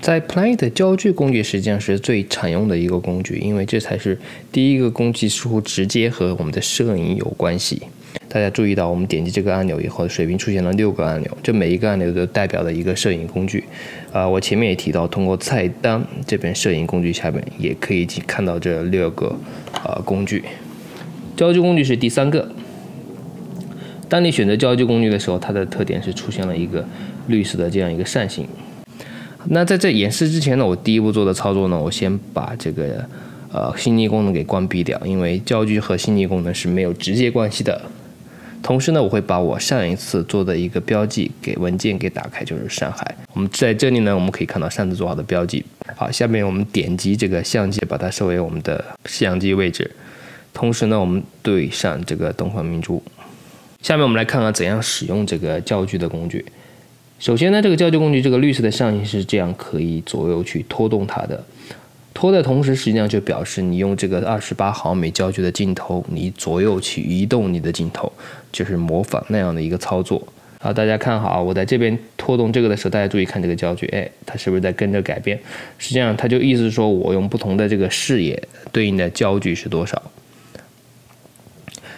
在 Planet 焦距工具实际上是最常用的一个工具，因为这才是第一个工具，似乎直接和我们的摄影有关系。大家注意到，我们点击这个按钮以后，水平出现了六个按钮，这每一个按钮都代表了一个摄影工具。啊，我前面也提到，通过菜单这边摄影工具下面也可以看到这六个啊工具。焦距工具是第三个。当你选择焦距工具的时候，它的特点是出现了一个绿色的这样一个扇形。那在这演示之前呢，我第一步做的操作呢，我先把这个呃细腻功能给关闭掉，因为焦距和细腻功能是没有直接关系的。同时呢，我会把我上一次做的一个标记给文件给打开，就是上海。我们在这里呢，我们可以看到上次做好的标记。好，下面我们点击这个相机，把它设为我们的相机位置。同时呢，我们对上这个东方明珠。下面我们来看看怎样使用这个焦距的工具。首先呢，这个焦距工具这个绿色的上行是这样可以左右去拖动它的，拖的同时实际上就表示你用这个二十八毫米焦距的镜头，你左右去移动你的镜头，就是模仿那样的一个操作。好，大家看好，我在这边拖动这个的时候，大家注意看这个焦距，哎，它是不是在跟着改变？实际上它就意思是说我用不同的这个视野对应的焦距是多少。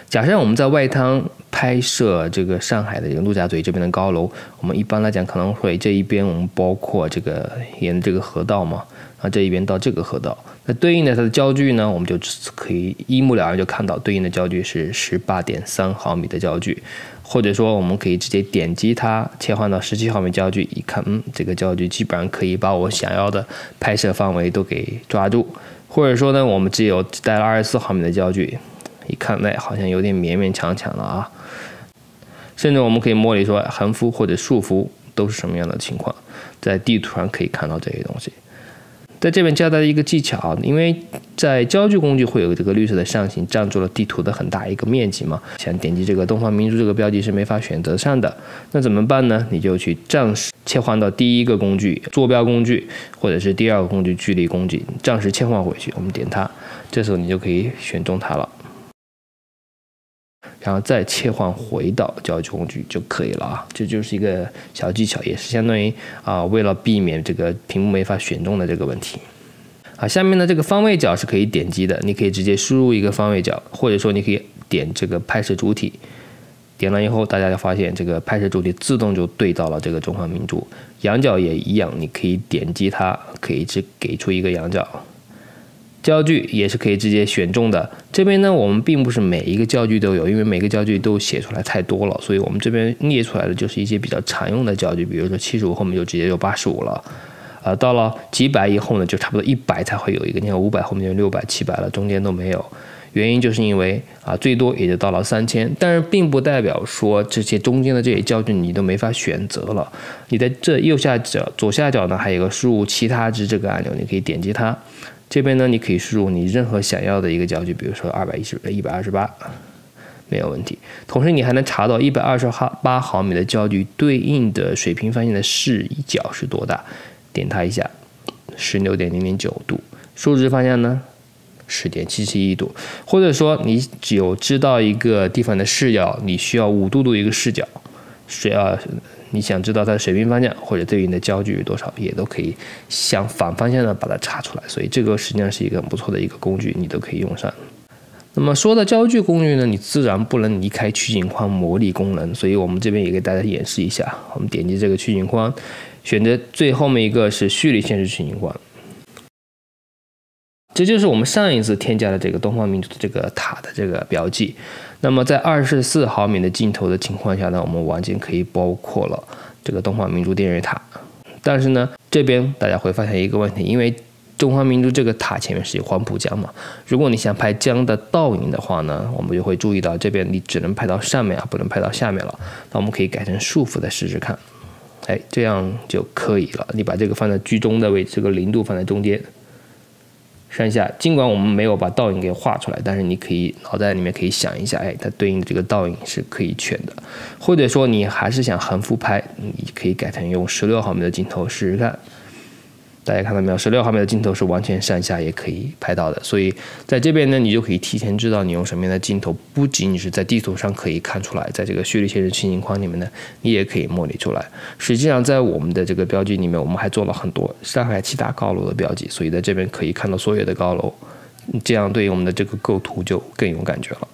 假设我们在外滩。拍摄这个上海的这个陆家嘴这边的高楼，我们一般来讲可能会这一边我们包括这个沿这个河道嘛，啊这一边到这个河道，那对应的它的焦距呢，我们就可以一目了然就看到对应的焦距是十八点三毫米的焦距，或者说我们可以直接点击它切换到十七毫米焦距，一看，嗯，这个焦距基本上可以把我想要的拍摄范围都给抓住，或者说呢，我们只有带了二十四毫米的焦距，一看哎好像有点勉勉强强了啊。甚至我们可以模拟说横幅或者竖幅都是什么样的情况，在地图上可以看到这些东西。在这边教大家一个技巧，因为在焦距工具会有这个绿色的上行占住了地图的很大一个面积嘛，想点击这个东方明珠这个标记是没法选择上的，那怎么办呢？你就去暂时切换到第一个工具坐标工具，或者是第二个工具距离工具，暂时切换回去，我们点它，这时候你就可以选中它了。然后再切换回到焦距工具就可以了啊，这就是一个小技巧，也是相当于啊，为了避免这个屏幕没法选中的这个问题。啊，下面的这个方位角是可以点击的，你可以直接输入一个方位角，或者说你可以点这个拍摄主体，点了以后，大家就发现这个拍摄主体自动就对到了这个中华民族。仰角也一样，你可以点击它，可以去给出一个仰角。焦距也是可以直接选中的。这边呢，我们并不是每一个焦距都有，因为每个焦距都写出来太多了，所以我们这边列出来的就是一些比较常用的焦距，比如说七十五后面就直接就八十五了，啊，到了几百以后呢，就差不多一百才会有一个，你看五百后面就六百、七百了，中间都没有。原因就是因为啊，最多也就到了三千，但是并不代表说这些中间的这些焦距你都没法选择了。你在这右下角、左下角呢，还有一个输入其他值这个按钮，你可以点击它。这边呢，你可以输入你任何想要的一个焦距，比如说二百一十、一百二十八，没有问题。同时，你还能查到一百二十毫八毫米的焦距对应的水平方向的视角是多大，点它一下，十六点零零九度。竖直方向呢，十点七七一度。或者说，你只有知道一个地方的视角，你需要五度的一个视角，水啊。你想知道它的水平方向或者对应的焦距有多少，也都可以向反方向的把它查出来。所以这个实际上是一个很不错的一个工具，你都可以用上。那么说到焦距工具呢，你自然不能离开取景框模拟功能。所以我们这边也给大家演示一下。我们点击这个取景框，选择最后面一个是虚拟现实取景框。这就是我们上一次添加的这个东方明珠的这个塔的这个标记。那么在二十四毫米的镜头的情况下呢，我们完全可以包括了这个东方明珠电源塔。但是呢，这边大家会发现一个问题，因为东方明珠这个塔前面是有黄浦江嘛，如果你想拍江的倒影的话呢，我们就会注意到这边你只能拍到上面啊，不能拍到下面了。那我们可以改成束缚的试试看，哎，这样就可以了。你把这个放在居中的位置，这个零度放在中间。剩下，尽管我们没有把倒影给画出来，但是你可以脑袋里面可以想一下，哎，它对应的这个倒影是可以选的，或者说你还是想横幅拍，你可以改成用十六毫米的镜头试试看。大家看到没有？十六毫米的镜头是完全上下也可以拍到的，所以在这边呢，你就可以提前知道你用什么样的镜头，不仅仅是在地图上可以看出来，在这个虚拟现实情景框里面呢，你也可以模拟出来。实际上，在我们的这个标记里面，我们还做了很多上海七大高楼的标记，所以在这边可以看到所有的高楼，这样对于我们的这个构图就更有感觉了。